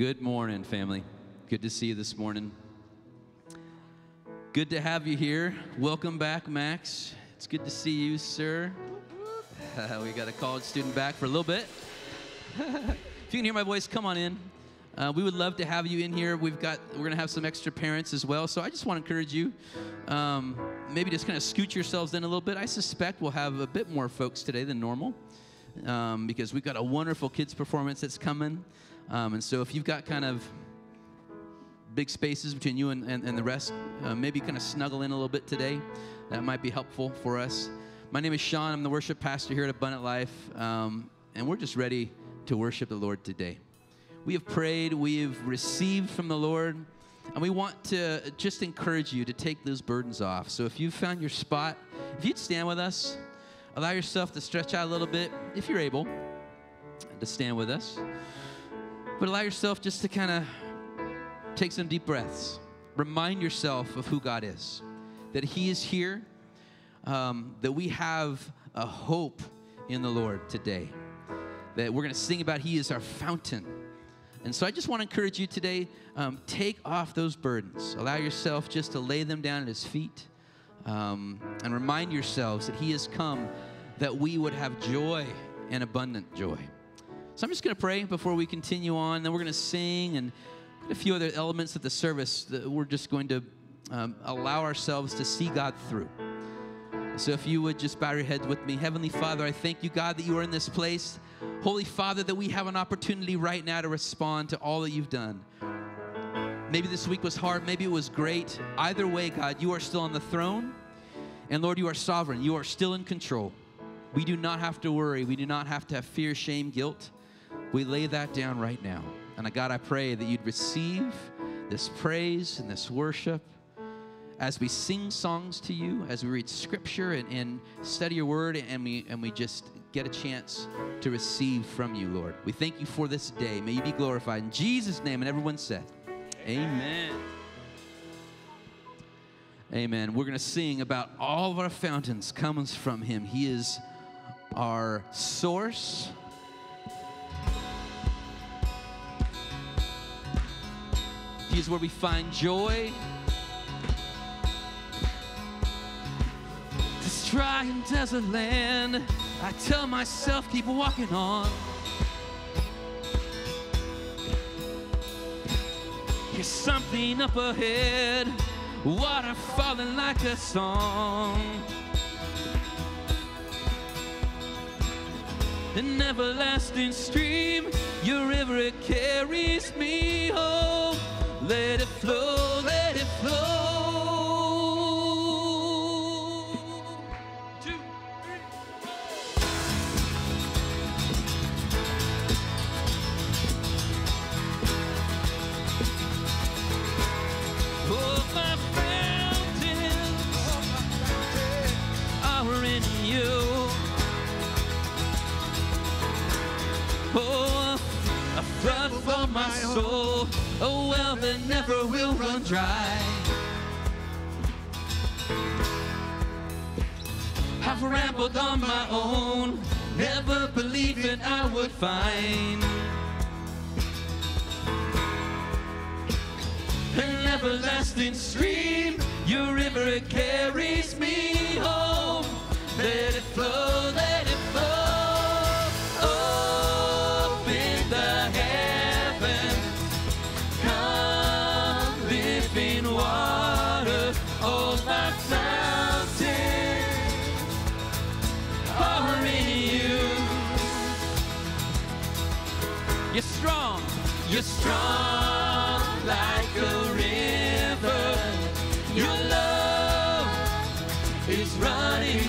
Good morning, family. Good to see you this morning. Good to have you here. Welcome back, Max. It's good to see you, sir. we got a college student back for a little bit. if you can hear my voice, come on in. Uh, we would love to have you in here. We've got we're gonna have some extra parents as well. So I just want to encourage you, um, maybe just kind of scoot yourselves in a little bit. I suspect we'll have a bit more folks today than normal um, because we've got a wonderful kids performance that's coming. Um, and so if you've got kind of big spaces between you and, and, and the rest, uh, maybe kind of snuggle in a little bit today. That might be helpful for us. My name is Sean. I'm the worship pastor here at Abundant Life, um, and we're just ready to worship the Lord today. We have prayed, we have received from the Lord, and we want to just encourage you to take those burdens off. So if you've found your spot, if you'd stand with us, allow yourself to stretch out a little bit, if you're able, to stand with us. But allow yourself just to kind of take some deep breaths. Remind yourself of who God is, that He is here, um, that we have a hope in the Lord today, that we're going to sing about He is our fountain. And so I just want to encourage you today um, take off those burdens. Allow yourself just to lay them down at His feet um, and remind yourselves that He has come that we would have joy and abundant joy. So I'm just going to pray before we continue on. Then we're going to sing and a few other elements of the service that we're just going to um, allow ourselves to see God through. So if you would just bow your heads with me. Heavenly Father, I thank you, God, that you are in this place. Holy Father, that we have an opportunity right now to respond to all that you've done. Maybe this week was hard, maybe it was great. Either way, God, you are still on the throne. And Lord, you are sovereign. You are still in control. We do not have to worry. We do not have to have fear, shame, guilt. We lay that down right now. And uh, God, I pray that you'd receive this praise and this worship as we sing songs to you, as we read scripture and, and study your word, and we, and we just get a chance to receive from you, Lord. We thank you for this day. May you be glorified. In Jesus' name, and everyone said, Amen. Amen. We're going to sing about all of our fountains comes from him. He is our source He is where we find joy. This dry and desert land, I tell myself, keep walking on. Here's something up ahead, water falling like a song. An everlasting stream, your river carries me home. Let it flow, that never will run dry. I've rambled on my own, never believing I would find an everlasting stream. Your river carries me home. Let it flow, you're strong like a river. Your love is running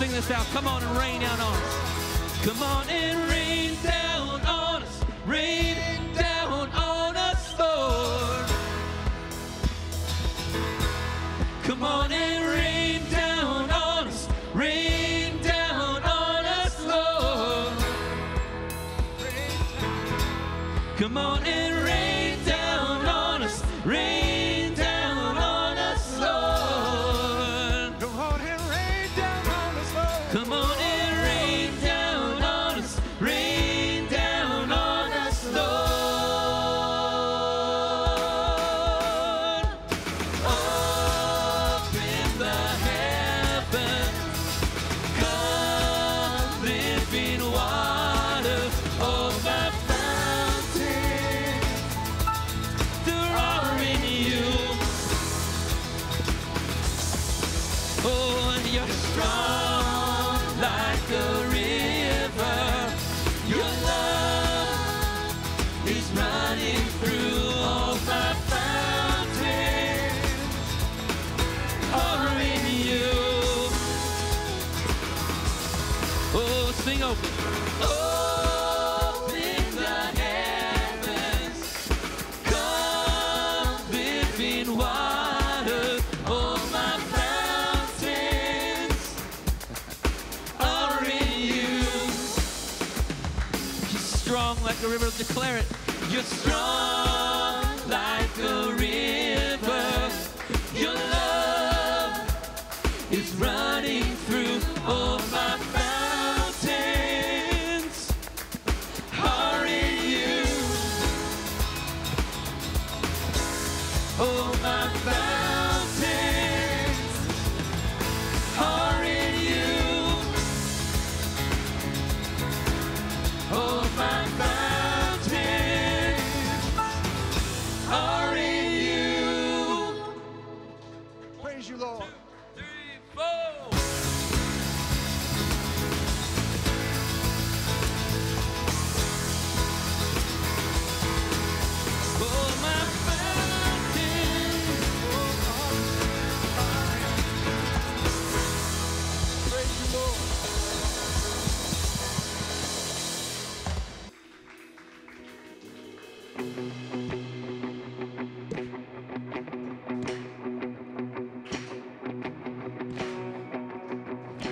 sing this out. Come on and rain down on us. Come on and rain down on us. Rain down on us, Lord. Come on and rain down on us. Rain down on us, Lord. Come on and Rick Guerrero declare it. You're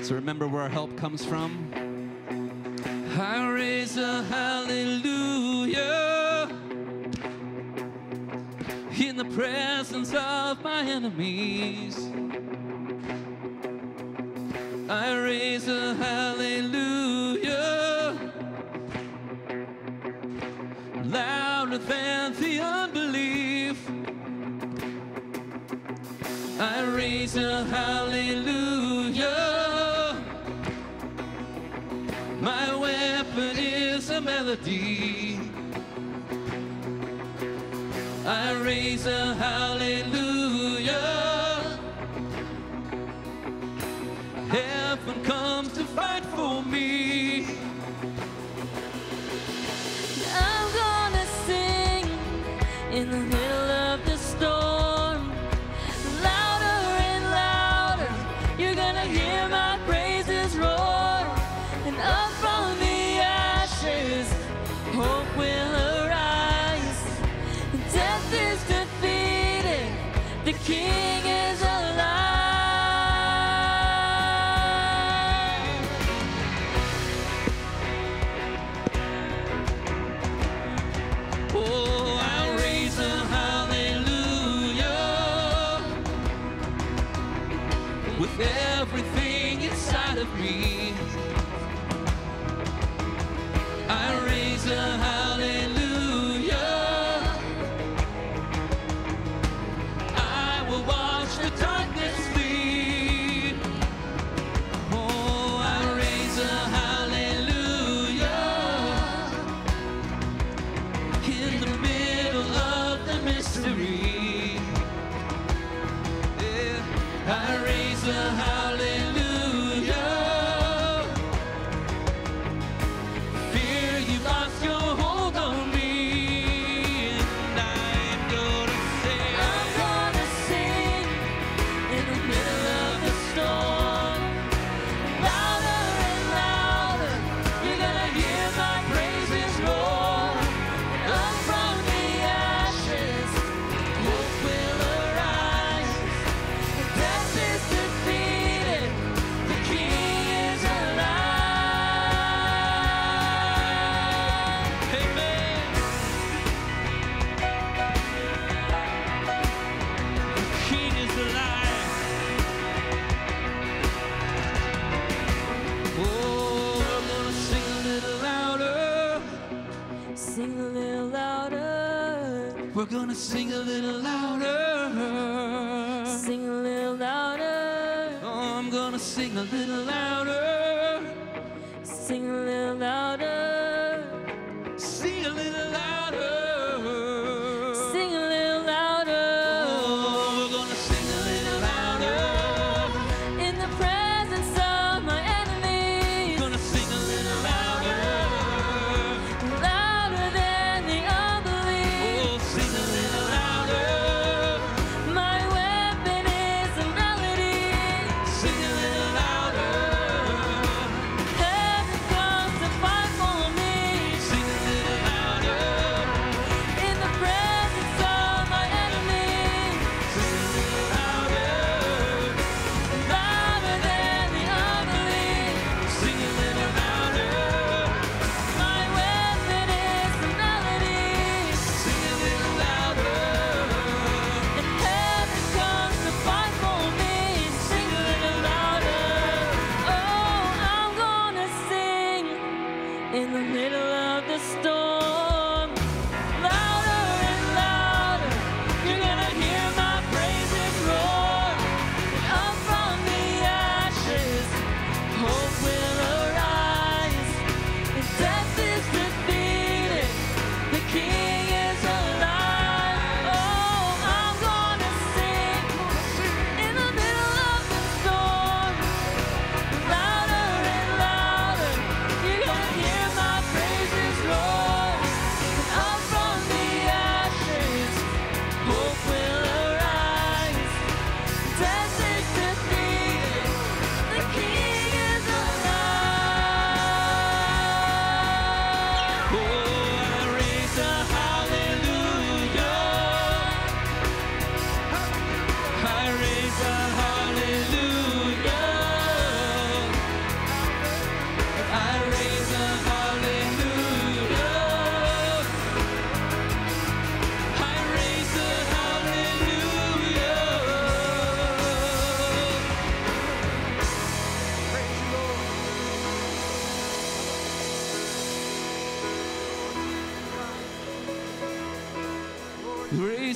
So remember where our help comes from. I raise a hallelujah in the presence of my enemies. I raise a hallelujah louder than the unbelief. I raise a hallelujah. melody. I raise a hallelujah. Heaven comes to fight for me. Sing a little in the middle of the storm.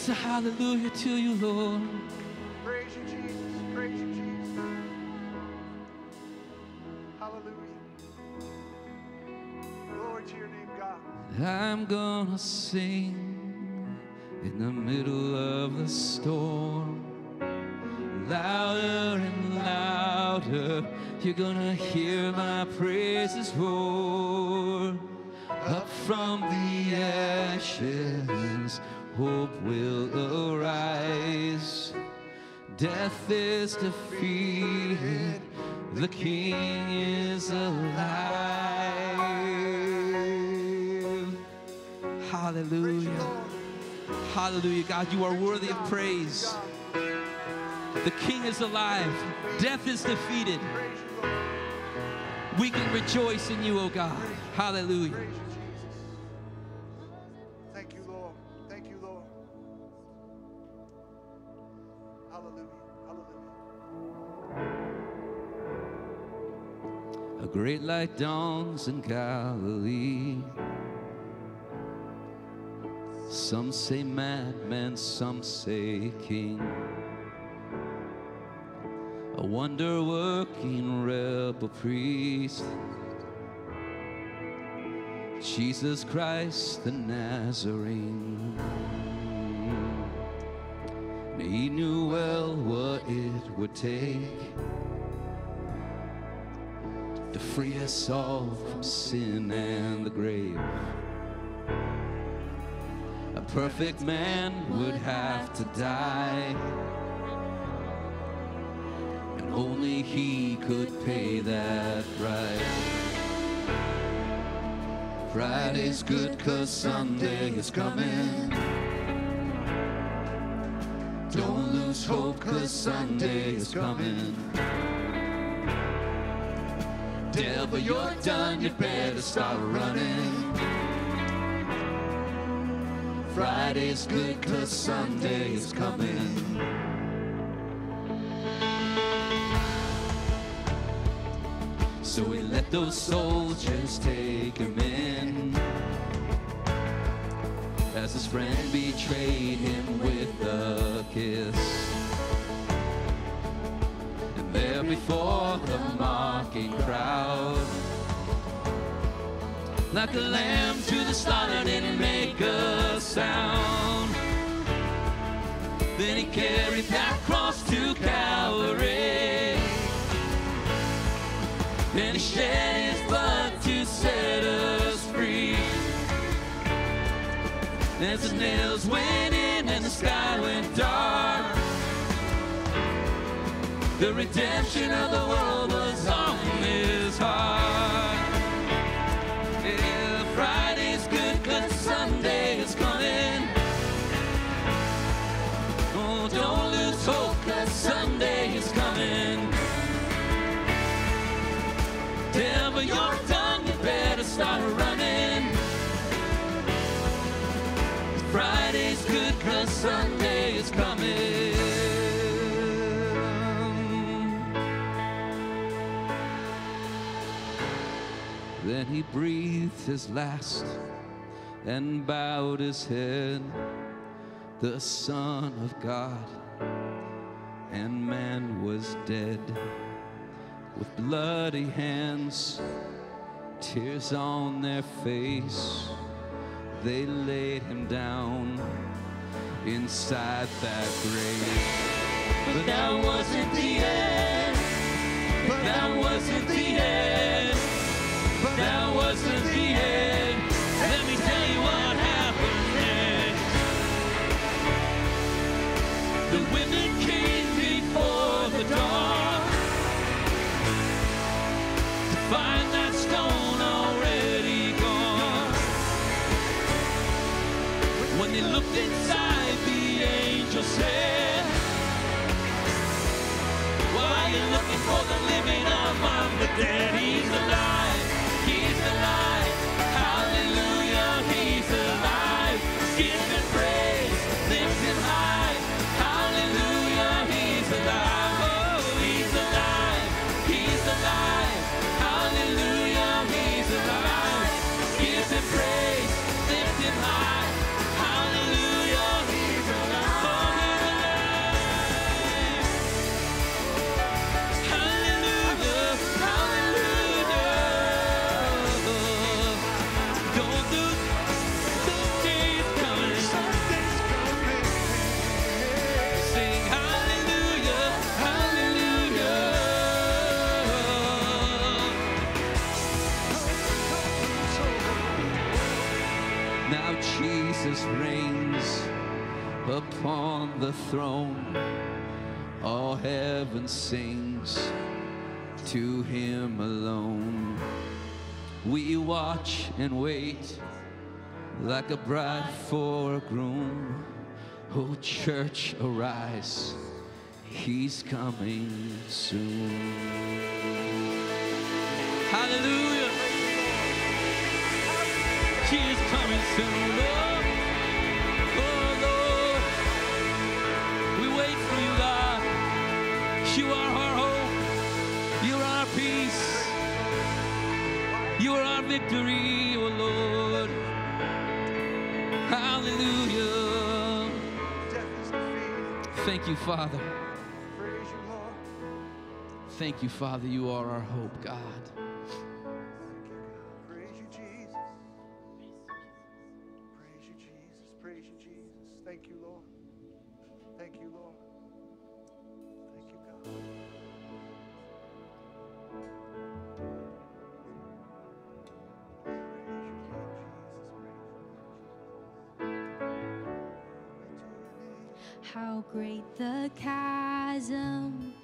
Raise a hallelujah to you, Lord. Praise you, Jesus. Praise you, Jesus. Hallelujah. Glory to your name, God. I'm gonna sing in the middle of the storm. Louder and louder, you're gonna hear my praises roar. Up from the ashes, hope will arise. Death is defeated, the King is alive. Hallelujah. Hallelujah. God, you are worthy of praise. The King is alive, death is defeated. We can rejoice in you, O God. Hallelujah. A great light dawns in Galilee. Some say madman, some say king. A wonder working rebel priest. Jesus Christ the Nazarene. And he knew well what it would take free us all from sin and the grave. A perfect man would have to die, and only he could pay that price. Friday's good cause Sunday is coming. Don't lose hope cause Sunday is coming. Devil, you're done, you better start running. Friday's good cause Sunday is coming. So we let those soldiers take him in. as his friend betrayed him with a kiss. Before the mocking crowd, like a lamb to the slaughter, didn't make a sound. Then he carried that cross to Calvary. And he shed his blood to set us free. As the nails went in and the sky went dark, the redemption of the world was on his heart. Yeah, Friday's good, cause Sunday is coming. Oh, don't lose hope, cause Sunday is coming. Devil, you're done, you better start running. Then he breathed his last and bowed his head, the Son of God, and man was dead. With bloody hands, tears on their face, they laid him down inside that grave. But that wasn't the end. But that wasn't the end. That wasn't the reigns upon the throne. All heaven sings to him alone. We watch and wait like a bride for a groom. Oh, church, arise, he's coming soon. Hallelujah. She is coming soon, Lord. You are our hope. You are our peace. You are our victory, oh Lord. Hallelujah. Thank you, Father. Thank you, Father. You are our hope, God. Chasm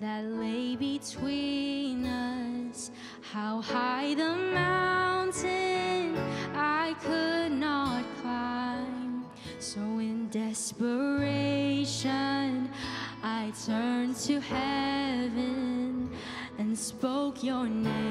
that lay between us. How high the mountain I could not climb. So in desperation, I turned to heaven and spoke your name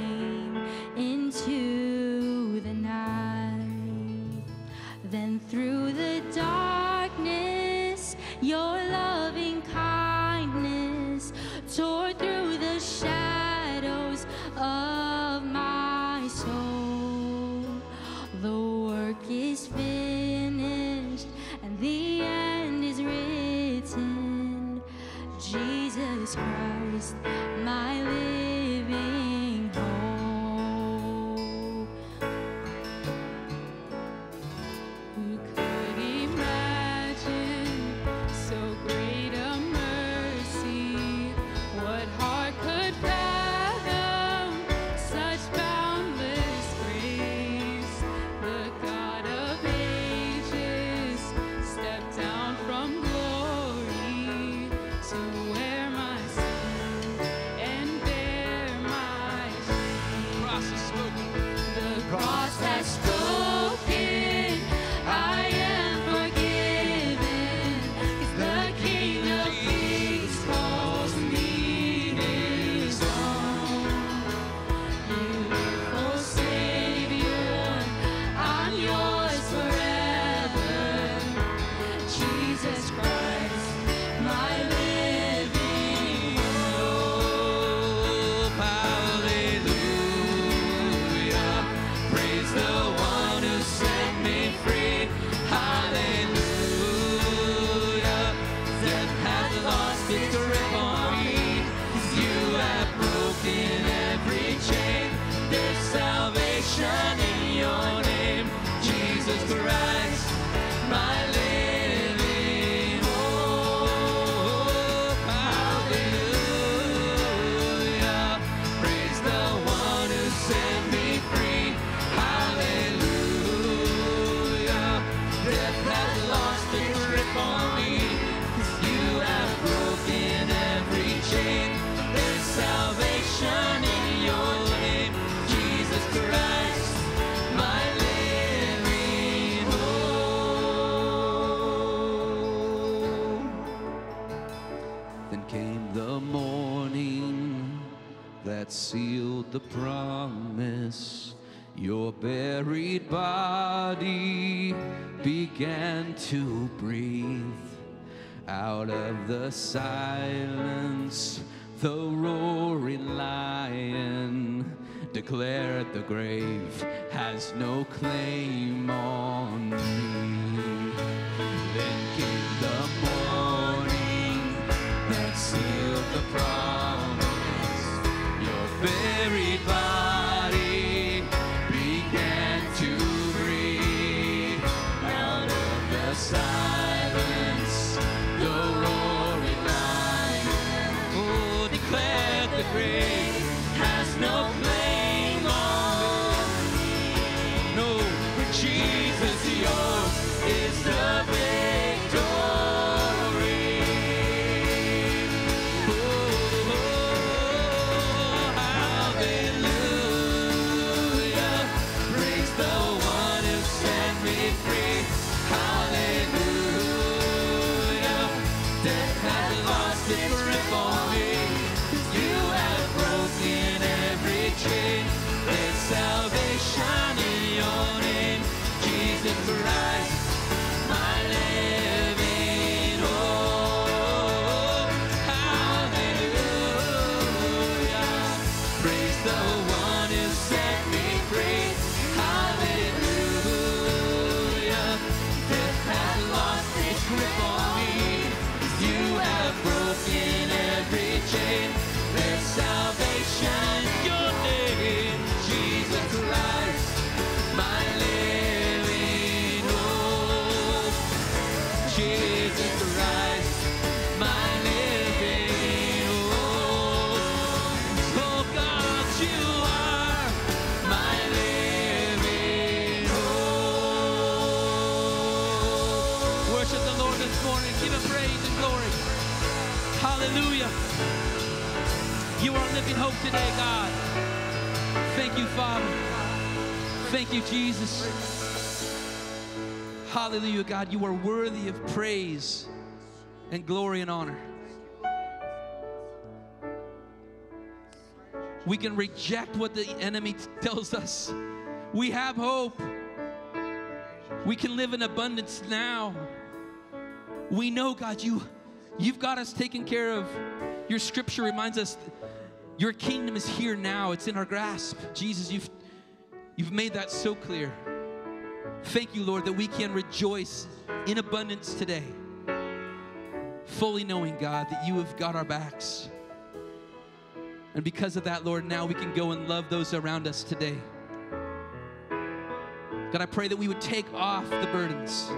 Your buried body began to breathe. Out of the silence, the roaring lion declared the grave has no claim on me. You are living hope today, God. Thank you, Father. Thank you, Jesus. Hallelujah, God. You are worthy of praise and glory and honor. We can reject what the enemy tells us. We have hope. We can live in abundance now. We know, God, you, you've got us taken care of. Your scripture reminds us your kingdom is here now. It's in our grasp. Jesus, you've, you've made that so clear. Thank you, Lord, that we can rejoice in abundance today. Fully knowing, God, that you have got our backs. And because of that, Lord, now we can go and love those around us today. God, I pray that we would take off the burdens.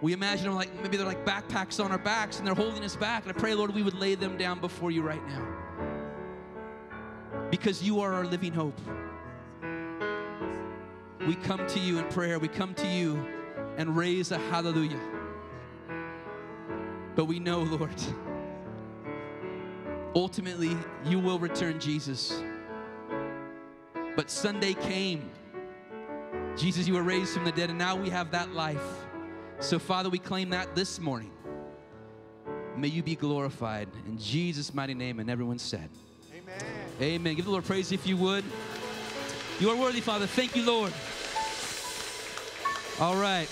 We imagine them like maybe they're like backpacks on our backs and they're holding us back. And I pray, Lord, we would lay them down before you right now. Because you are our living hope. We come to you in prayer. We come to you and raise a hallelujah. But we know, Lord, ultimately you will return Jesus. But Sunday came. Jesus, you were raised from the dead, and now we have that life. So, Father, we claim that this morning. May you be glorified in Jesus' mighty name. And everyone said, Amen. Give the Lord praise if you would. You are worthy, Father. Thank you, Lord. All right.